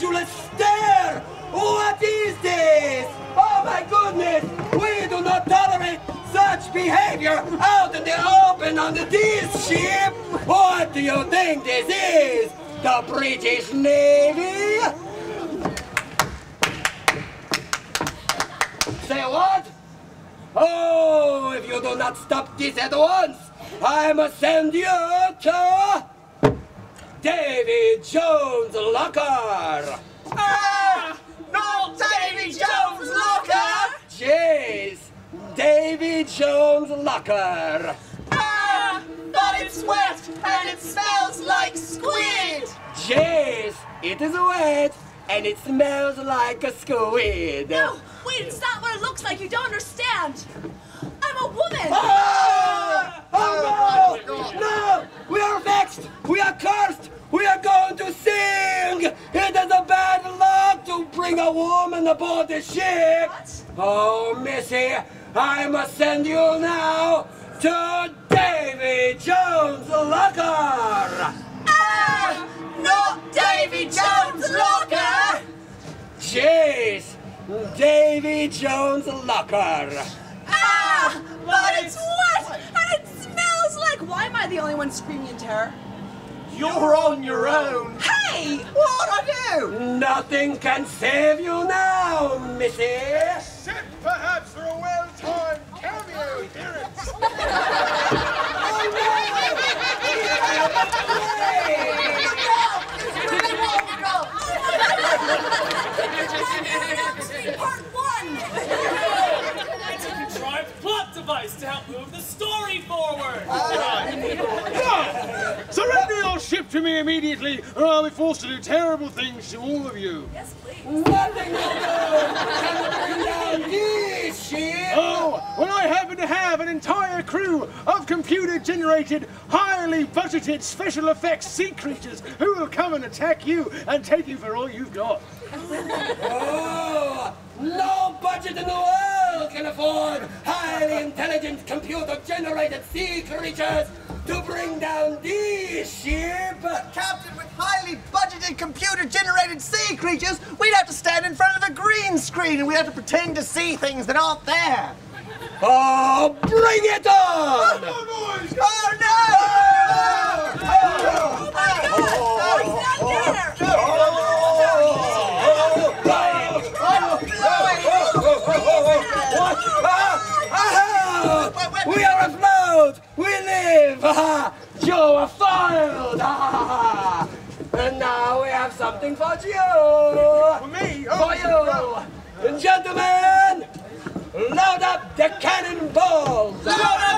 incredulous stare! What is this? Oh my goodness! We do not tolerate such behavior out in the open on this ship! What do you think this is? The British Navy? Say what? Oh, if you do not stop this at once, I must send you to Davy Jones' locker. Ah! Not Davy Jones' locker! Yes, Davy Jones' locker. Ah! But it's wet and it smells like squid! Yes, it is wet and it smells like a squid. No, wait, it's not what it looks like. You don't understand. I'm a woman. Ah! It is a bad luck to bring a woman aboard the ship! What? Oh, Missy, I must send you now to Davy Jones' locker! Ah! Not Davy Jones' locker! Jeez, Davy Jones' locker. Ah! But it's What? And it smells like. Why am I the only one screaming in terror? You're on your own! Hey! What Nothing can save you now, Missy. Except perhaps for a well-timed cameo appearance. Part one! It's a contrived plot device to help move the story forward. Surrender your ship to me immediately, or I'll be forced to do terrible things to all of you. Yes, please. Nothing will do. Can bring down this ship. Oh, when I happen to have an entire crew of computer-generated, highly budgeted special effects sea creatures who will come and attack you and take you for all you've got. Oh, no budget in the world highly intelligent computer-generated sea creatures to bring down this ship. Captain, with highly budgeted computer-generated sea creatures, we'd have to stand in front of a green screen and we'd have to pretend to see things that aren't there. Oh, bring it on! Oh no! Oh my God! He's not there! Ah! We are afloat! We live! Ah! Joe are filed! Ah! And now we have something for you! For me? For you! Gentlemen, load up the cannonballs! Load